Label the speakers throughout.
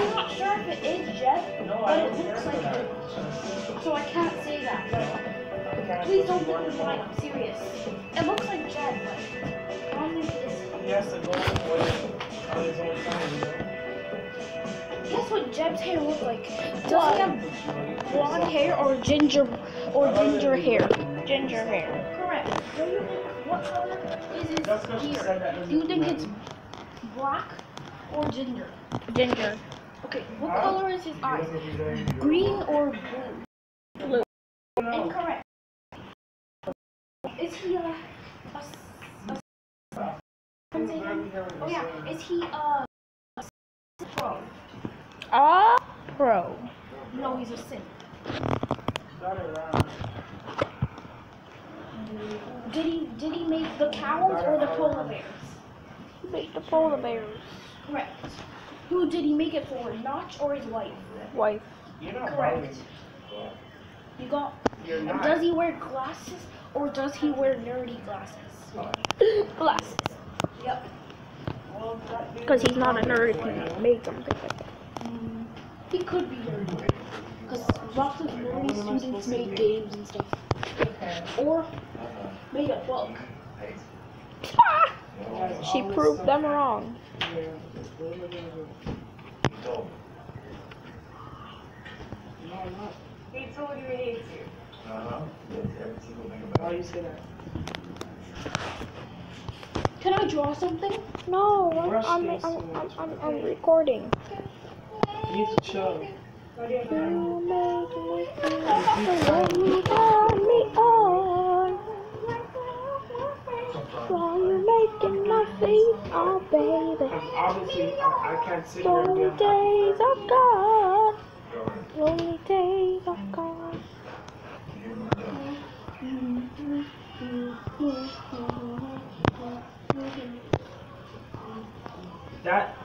Speaker 1: I'm not sure if it is Jeb,
Speaker 2: No,
Speaker 1: but
Speaker 2: I
Speaker 1: it looks like
Speaker 2: that.
Speaker 1: it. So I can't say that. But please don't think it's mine. I'm serious. It looks like Jeb, but I don't think it is.
Speaker 2: He has to go away on his own time, you know?
Speaker 1: Guess what Jeb's hair looks like? Does he have blonde hair or ginger or ginger hair? Ginger hair. Correct. Do you think what color is his
Speaker 2: Just 'cause she said
Speaker 1: hair? Do you think it's black or ginger?
Speaker 3: Ginger.
Speaker 1: Okay, what color is his eyes?
Speaker 2: doesn't do that.
Speaker 1: Green or blue?
Speaker 3: Blue.
Speaker 1: Incorrect. Is he a, a, a oh yeah, is he a, a pro?
Speaker 3: Ah, pro.
Speaker 1: No, he's a simp.
Speaker 2: Got it wrong.
Speaker 1: Did he did he make the cows or the polar bears?
Speaker 3: Make the polar bears.
Speaker 1: Correct. Who did he make it for? Notch or his wife?
Speaker 3: Wife.
Speaker 2: You're not
Speaker 1: Correct. You got.
Speaker 2: You're not.
Speaker 1: Does he wear glasses or does he wear nerdy glasses?
Speaker 3: Glasses.
Speaker 1: Yep.
Speaker 2: Well, that means-
Speaker 3: Because he's not a nerd if he made something like that.
Speaker 1: Mm, he could be nerdy. Because lots of nerdy students make games and stuff. Or made a book.
Speaker 3: She proved them wrong.
Speaker 2: Yeah. No, I'm not.
Speaker 4: He told you he hates you.
Speaker 5: Uh-huh. Yes, every single thing
Speaker 2: Why
Speaker 5: about
Speaker 2: you say that?
Speaker 1: Can I draw something?
Speaker 3: No, I'm, I'm, I'm, I'm. I'm, I'm recording.
Speaker 2: You need to chill.
Speaker 4: What do you have?
Speaker 3: You make me feel oh baby.
Speaker 2: Because obviously, I, I can't sit here and be
Speaker 3: Lonely days are gone. Lonely days are gone.
Speaker 2: That,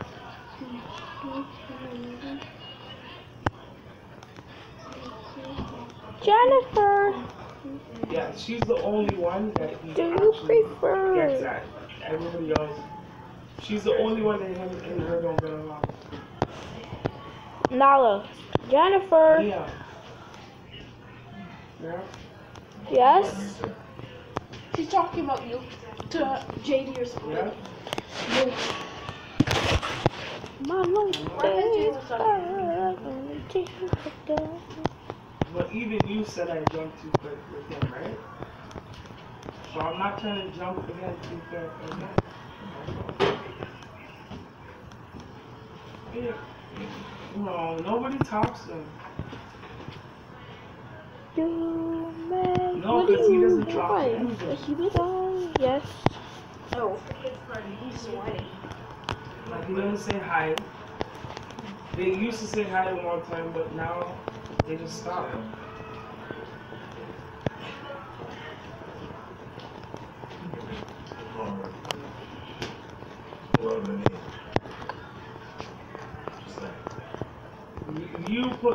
Speaker 3: Jennifer,
Speaker 2: yeah, she's the only one that he
Speaker 3: do you
Speaker 2: actually gets
Speaker 3: prefer?
Speaker 2: at. Everybody else, she's the only one that him and her don't get along.
Speaker 3: Nala, Jennifer,
Speaker 2: Yeah. Yeah?
Speaker 3: yes?
Speaker 1: She's talking about you to JD or something.
Speaker 2: Yeah?
Speaker 3: My lonely days are gone. Lonely days are gone.
Speaker 2: But even you said I jumped too quick with him, right? So I'm not trying to jump again too quick again. Yeah. Yeah no, nobody talks to him.
Speaker 3: You make
Speaker 2: No,
Speaker 3: what do
Speaker 2: 'cause he doesn't talk to
Speaker 3: like?
Speaker 2: anybody.
Speaker 3: He doesn't. Yes.
Speaker 1: Oh, he's whining.
Speaker 2: Like he doesn't say hi. They used to say hi at one time, but now they just stop.
Speaker 5: Well, the name. Just like,
Speaker 2: You, you put me through.
Speaker 4: I haven't seen Kate in weeks.
Speaker 2: You put me
Speaker 4: Since you
Speaker 2: through.
Speaker 4: died, thank God. Gordon. It's like I'm damaged. I have
Speaker 2: What?
Speaker 4: to show Ryan okay. I have to show all of them I'm doing.
Speaker 2: Nah, don't talk to that.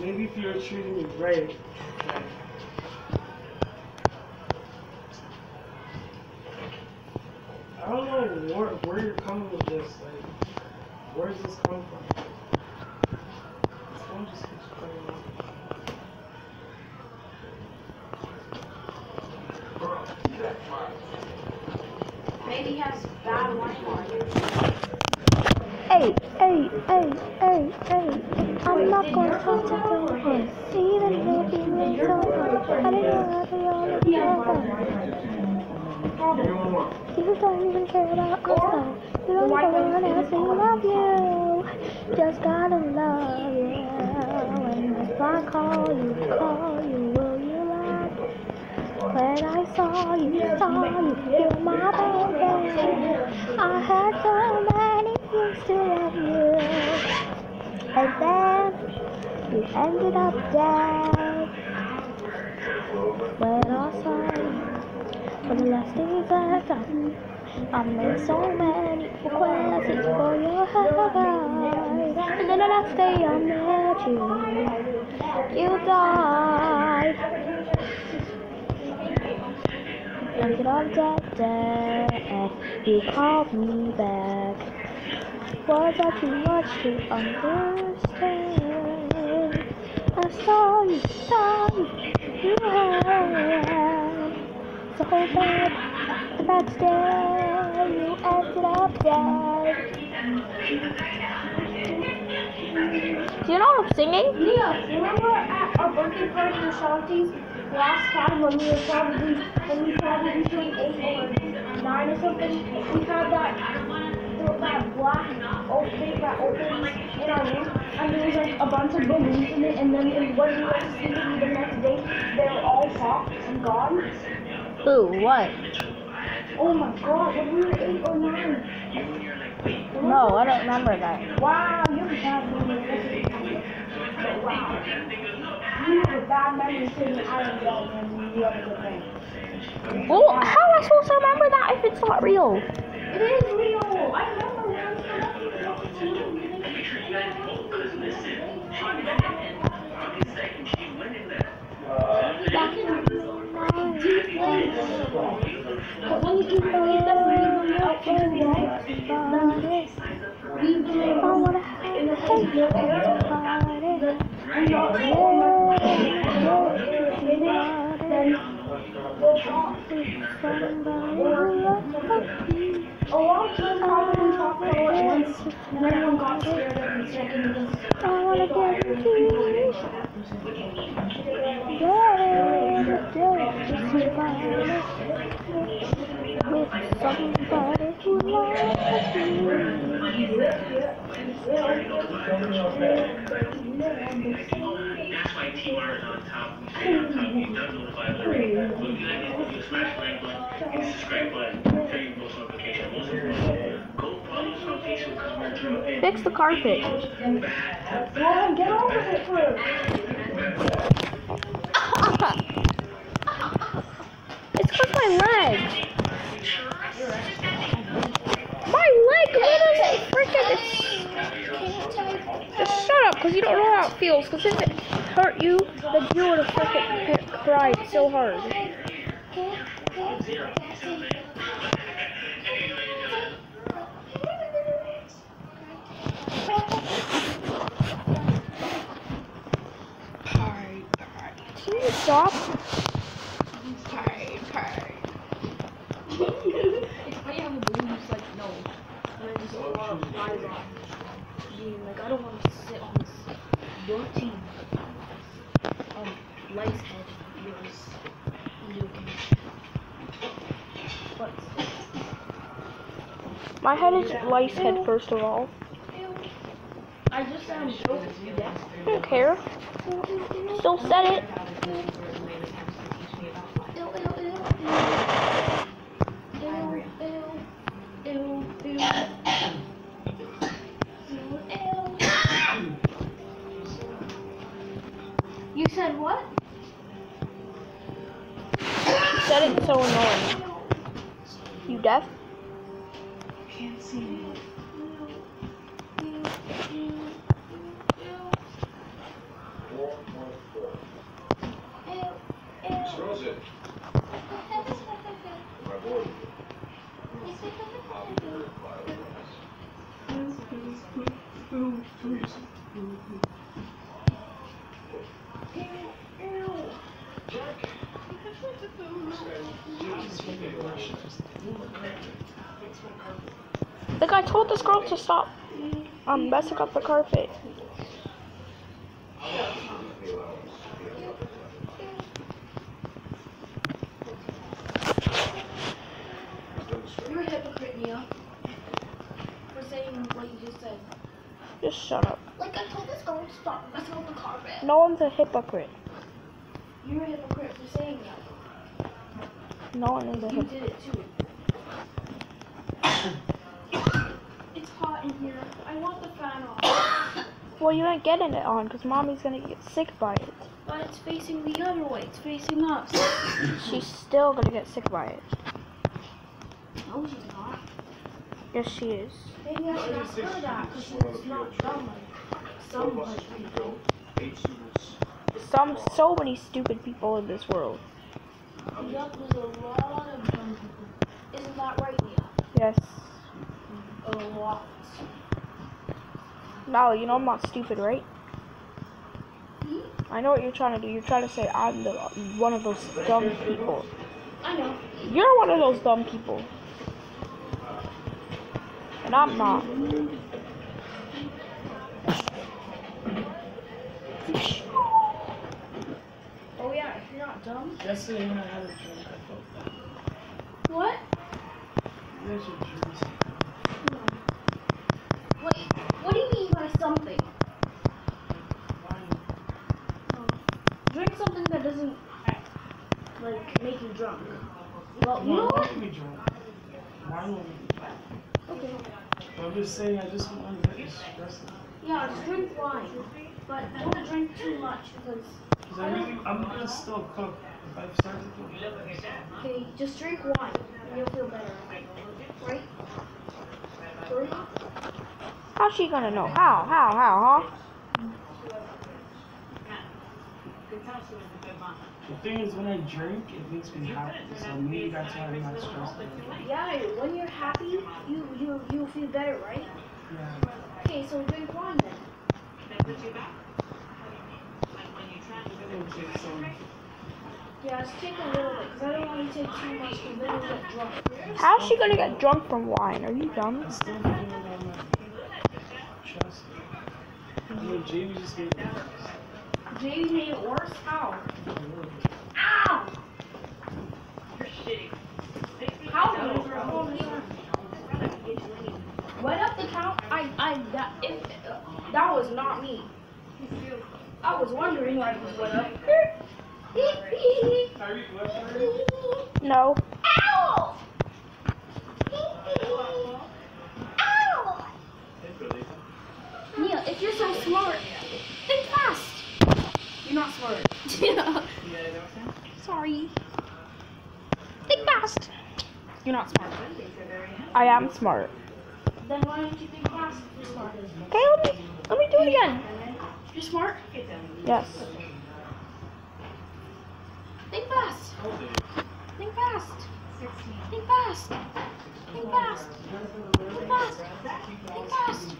Speaker 2: Maybe if you're treating me right, then I don't know where, where you're coming with this. Like, where's this coming from? This phone just keeps cutting off.
Speaker 1: Maybe he has bad Wi-Fi.
Speaker 3: Hey, hey, hey, hey, hey. I'm not gonna talk to you. Even if you mean so much. I didn't know that you You don't even care about us though. You don't even wanna say I love you. Just gotta love you. When I call you, call you, will you lie? When I saw you, saw you, you're my baby. I had so many things to love you. And then you ended up dead. When I saw you for the last days of time. I made so many requests for your eyes. And then the next day I met you. You died. Ended of that day, you called me back. Was that too much to understand? I saw you, saw you, you had so bad. The next day, you ended up dead. Do you know what I'm singing?
Speaker 1: Leah, remember at our birthday party in Shanti's last time when we were probably when we probably between eight or nine or something, we had that that black opening that opens in our room and there was like a bunch of balloons in it and then when we went to see the next day they were all popped and gone.
Speaker 3: Who? What?
Speaker 1: Oh my god, when we were eight or nine.
Speaker 3: No, I don't remember that.
Speaker 1: Wow, you have bad wow.
Speaker 3: Well, how am I supposed to remember that if it's not real?
Speaker 1: It is real. I remember when I was But when you do believe them, and everyone got scared every second because
Speaker 3: I wanna get into you. With somebody who loves me.
Speaker 6: That's why T-Bar is on top. We stay on top. You've done notified already. So if you like it, you smash the like button, hit the subscribe button, turn your post notifications. Most important, go follow us on Facebook because we're dropping.
Speaker 3: Fix the carpet.
Speaker 1: Well, get over it first.
Speaker 3: It's cause my leg. My leg literally freaking just shut up because you don't know how it feels because if it hurt you then you would have freaking cried so hard. Can you stop?
Speaker 1: It's funny how the balloon just like no, and then just a lot of flies off. Being like I don't want to sit on this dirty um lice head. You. But
Speaker 3: My head is lice head first of all.
Speaker 1: I just um broke it to.
Speaker 3: I don't care. Still said it.
Speaker 1: Said what?
Speaker 3: Said it so annoying. You deaf? Like I told this girl to stop um messing up the carpet.
Speaker 1: You're a hypocrite, Nia. For saying what you just said.
Speaker 3: Just shut up.
Speaker 1: Like I told this girl to stop messing with the carpet.
Speaker 3: No one's a hypocrite.
Speaker 1: You're a hypocrite for saying that.
Speaker 3: No one is a
Speaker 1: You
Speaker 3: hypocrite.
Speaker 1: did it too. It's hot in here. I want the fan off.
Speaker 3: Well, you ain't getting it on because mommy's gonna get sick by it.
Speaker 1: But it's facing the other way. It's facing us.
Speaker 3: She's still gonna get sick by it.
Speaker 1: No, she's not.
Speaker 3: Yes, she is.
Speaker 1: Maybe I should ask her that because she's not dumb some like people.
Speaker 3: Some, so many stupid people in this world.
Speaker 1: Yup, there's a lot of dumb people. Isn't that right, Mia?
Speaker 3: Yes.
Speaker 1: A lot.
Speaker 3: No, you know I'm not stupid, right? I know what you're trying to do. You're trying to say I'm the one of those dumb people.
Speaker 1: I know.
Speaker 3: You're one of those dumb people. And I'm not.
Speaker 1: Oh yeah, if you're not dumb.
Speaker 2: Yesterday when I had a drink, I felt.
Speaker 1: What?
Speaker 2: You guys should drink some.
Speaker 1: Wait, what do you mean by something?
Speaker 2: wine.
Speaker 1: Drink something that doesn't like make you drunk. Well, you know
Speaker 2: Wine
Speaker 1: what?
Speaker 2: make me drunk. Wine won't make me drunk.
Speaker 1: Okay.
Speaker 2: But I'm just saying, I just want to get stressed.
Speaker 1: Yeah, just drink wine, but don't drink too much because.
Speaker 2: Because I really, I'm gonna still cook. If I start to cook,
Speaker 1: Okay, just drink wine and you'll feel better. Right? Three.
Speaker 3: How's she gonna know? How? How? How? Huh?
Speaker 2: the thing is, when I drink, it makes me happy. So maybe that's why I'm not stressed.
Speaker 1: Yeah, when you're happy, you you you feel better, right?
Speaker 2: Yeah.
Speaker 1: Okay, so drink wine then. Yeah, a little bit because I don't want to take too much.
Speaker 3: How's she gonna get drunk from wine? Are you dumb?
Speaker 2: Jamie just
Speaker 1: made it worse. How? Ow! How? Went up the count. I I that if that was not me. I was wondering why was went up.
Speaker 2: Tyreek left already?
Speaker 3: No.
Speaker 1: Ow! Ow! Nia, if you're so smart, think fast. You're not smart. Sorry. Think fast. You're not smart.
Speaker 3: I am smart.
Speaker 1: Then why don't you think fast? You're smart.
Speaker 3: Okay, let me let me do it again.
Speaker 1: You're smart.
Speaker 3: Yes.
Speaker 1: Think fast. Think fast. Think fast. Think fast. Think fast. Think fast.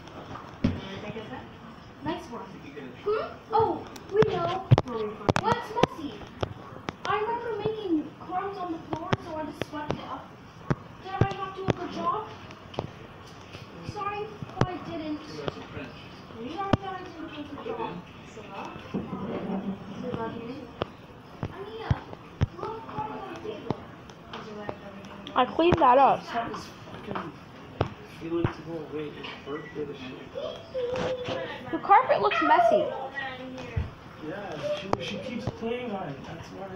Speaker 1: Nice one. Hmm? Oh, we know. What's messy? I remember making crumbs on the floor, so I just swept it up. Did I not do a good job? Sorry if I didn't. Sorry that I didn't do a good job. Anita, look, crumbs on the table.
Speaker 3: I cleaned that up.
Speaker 2: Just have this fucking feeling to go away. It's birthday this shit.
Speaker 3: The carpet looks messy.
Speaker 2: Yeah, she, she keeps playing on it. That's why.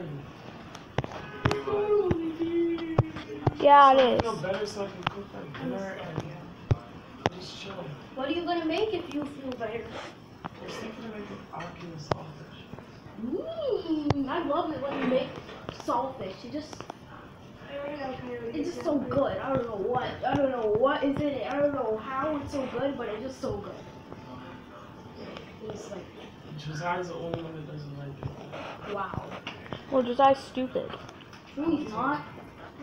Speaker 3: Yeah,
Speaker 2: So I
Speaker 3: it
Speaker 2: feel
Speaker 3: is.
Speaker 2: better so I can cook like dinner and just chill.
Speaker 1: What are you gonna make if you feel better?
Speaker 2: I was thinking of making ackee saltfish.
Speaker 1: Mmm, I love it when you make saltfish. It just, it's just so good. I don't know what, I don't know what is in it. I don't know how it's so good, but it's just so good. It's like,
Speaker 2: Josiah's the only one that doesn't like it.
Speaker 1: wow.
Speaker 3: Well, Josiah's stupid.
Speaker 1: No, he's not.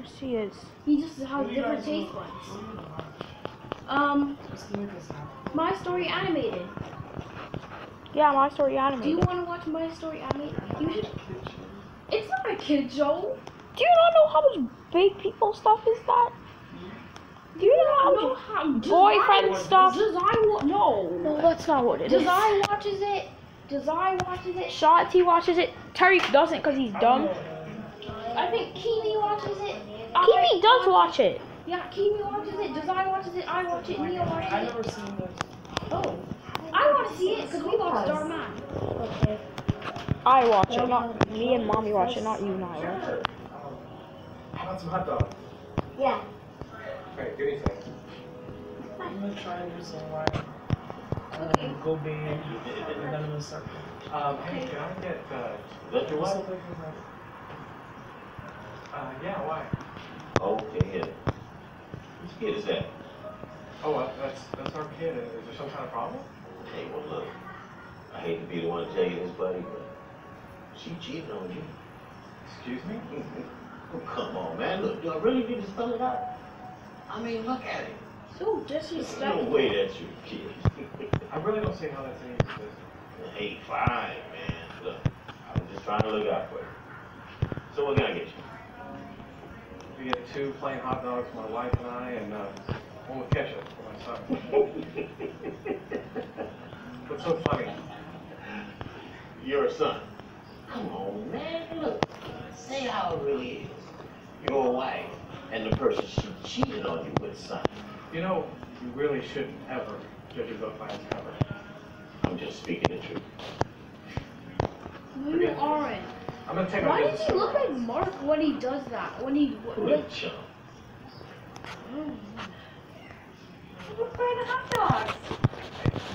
Speaker 3: Yes, he is.
Speaker 1: He just has
Speaker 2: What
Speaker 1: different taste buds.
Speaker 2: What do you want?
Speaker 1: Um,
Speaker 2: Just to make us happy.
Speaker 1: My Story Animated.
Speaker 3: Yeah, my story Animated.
Speaker 1: Do you want to watch My Story Animated? You should. It's not a kid show.
Speaker 3: Do you not know how much big people stuff is that? Do you know how
Speaker 1: know
Speaker 3: much
Speaker 1: how
Speaker 3: boyfriend
Speaker 1: Does
Speaker 3: stuff?
Speaker 1: I wa- no.
Speaker 3: No, that's not what it
Speaker 1: Does
Speaker 3: is.
Speaker 1: I watches it? Does I watches it?
Speaker 3: Shotty watches it. Tariq doesn't because he's dumb.
Speaker 1: I think Kimi watches it.
Speaker 3: Kimi does watch it.
Speaker 1: Yeah, Kimi watches it. Does I watches it? I watch it. Nia
Speaker 2: I
Speaker 1: watches it.
Speaker 2: I've never seen this.
Speaker 1: Oh, I want to see it because we watched Starman.
Speaker 3: I watch it, not me and mommy watch it, not you and I watch it.
Speaker 5: Want some hot dog?
Speaker 1: Yeah.
Speaker 5: Okay, give me a second.
Speaker 2: I'm gonna try and do some wine. Um, go bathe, and then we'll start.
Speaker 5: Um, hey, can I get, uh,
Speaker 2: What's
Speaker 5: liquor
Speaker 2: up
Speaker 5: what?
Speaker 2: with that?
Speaker 5: Uh, yeah, why? Okay.
Speaker 7: kid is that?
Speaker 5: Oh, uh, that's that's our kid. Is there some kind of problem?
Speaker 7: Hey, well, look, I hate to be the one to tell you this, buddy, but she cheated on you.
Speaker 5: Excuse me?
Speaker 7: Oh, come on, man. Look, do I really need to spell it out? I mean, look at it.
Speaker 1: So
Speaker 7: There's no
Speaker 1: disrespectful.
Speaker 7: way that's your kid.
Speaker 5: I really don't see how that's any business.
Speaker 7: hey, fine, man. Look, I was just trying to look out for you. So what can I get you?
Speaker 5: We get two plain hot dogs, for my wife and I, and uh, one with ketchup for my son. What's so funny?
Speaker 7: Your son. Come on, man. Look, say how it really is. Your wife and the person she cheated on you with, son.
Speaker 5: You know, you really shouldn't ever judge a book by its cover.
Speaker 7: I'm just speaking the truth.
Speaker 1: You aren't.
Speaker 5: I'm gonna take
Speaker 1: Why does he look like Mark when he does that? When he
Speaker 7: Who
Speaker 1: like,
Speaker 7: a chump.
Speaker 4: I'm afraid of hot dogs.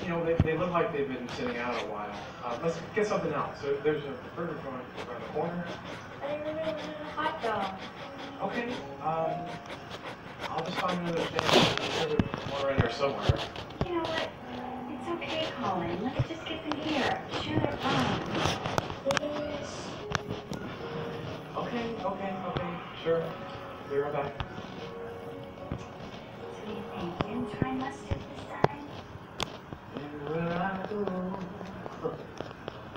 Speaker 5: You know, they, they look like they've been sitting out a while. Uh, let's get something else. So there's a burger joint around the corner.
Speaker 4: I remember hot dog.
Speaker 5: Okay, um, I'll just find another thing. There's one around here somewhere.
Speaker 4: You know what? It's okay, Colin. Let's just get them here. Sure, they're fine.
Speaker 5: Okay, okay, okay, sure. Be right back.
Speaker 4: So you think you didn't try mustard this time?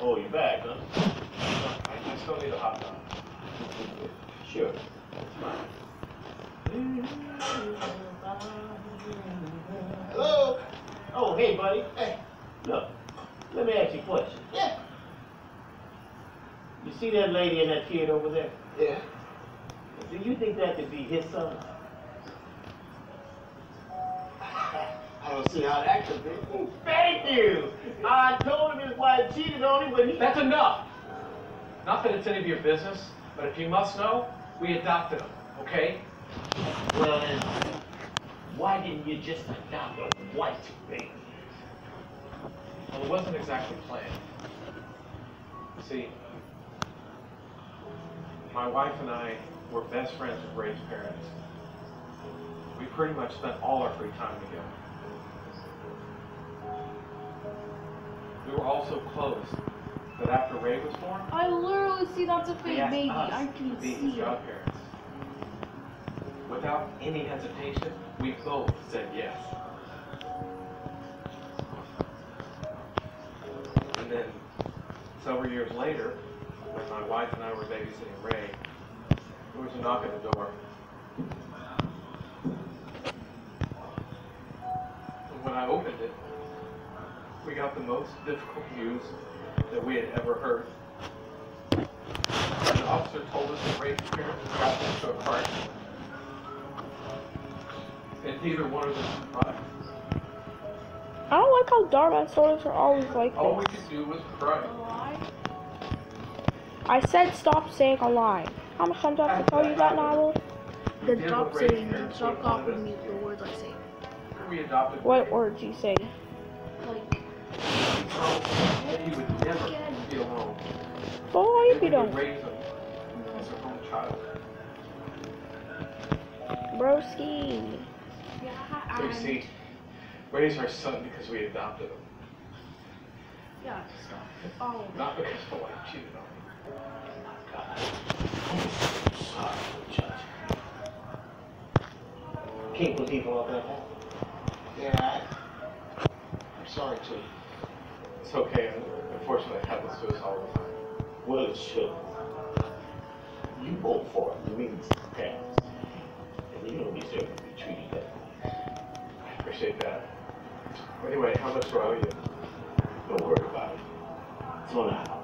Speaker 7: Oh, you back, huh?
Speaker 5: I, I still need a hot dog.
Speaker 7: Sure. Hello? Oh, hey, buddy. Hey, look, let me ask you a question. Yeah. You see that lady and that kid over there? Yeah. Do you think that could be his son? I don't see how that could be. Thank you. I told him his wife cheated on him, but he.
Speaker 5: That's enough! Not that it's any of your business, but if you must know, we adopted them, okay?
Speaker 7: Well, then, why didn't you just adopt a white baby?
Speaker 5: Well, it wasn't exactly planned. See, my wife and I were best friends with Ray's parents. We pretty much spent all our free time together. We were also close that after Ray was born,
Speaker 1: I literally see that's a fake baby. I can see it.
Speaker 5: Without any hesitation, we both said yes. And then, several years later, when my wife and I were babysitting Ray, there was a knock at the door. And when I opened it, we got the most difficult news that we had ever heard. The officer told us that Ray's parents had gotten into a car. And neither one of them survived.
Speaker 3: I don't like how dinosaurs are always like
Speaker 5: All we could do was cry.
Speaker 3: I said stop saying a lie. How much times do I have to tell you that, Novel?
Speaker 1: Then stop saying,
Speaker 5: parents
Speaker 1: stop copying me the words I say.
Speaker 5: We adopted
Speaker 3: What
Speaker 5: Ray.
Speaker 3: words you say?
Speaker 1: Like,
Speaker 5: He that he would never be alone.
Speaker 3: Boy,
Speaker 5: And
Speaker 3: if
Speaker 5: we
Speaker 3: you don't.
Speaker 5: would raise him as our own child.
Speaker 3: Broski.
Speaker 1: yeah,
Speaker 5: So you see, Ray's our son because we adopted him,
Speaker 1: Yeah, stop. Oh,
Speaker 5: not because my wife cheated on him.
Speaker 7: Sorry, Judge. Can't believe all that happened.
Speaker 8: Yeah, I, I'm sorry too.
Speaker 5: It's okay. Unfortunately, it happens to us all the time.
Speaker 7: Well, it should. You vote for it. the the past. And you don't deserve to be treated that way.
Speaker 5: I appreciate that. Anyway, how much do I owe you?
Speaker 7: Don't worry about it. It's on the house.